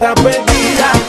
queda perdida.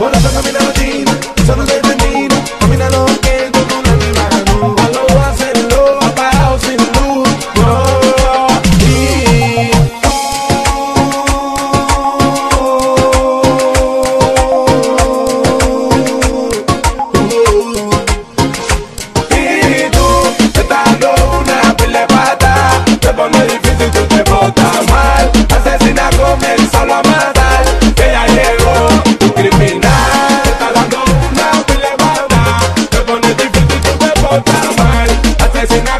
Wanna talk about the routine? Solo de blessing.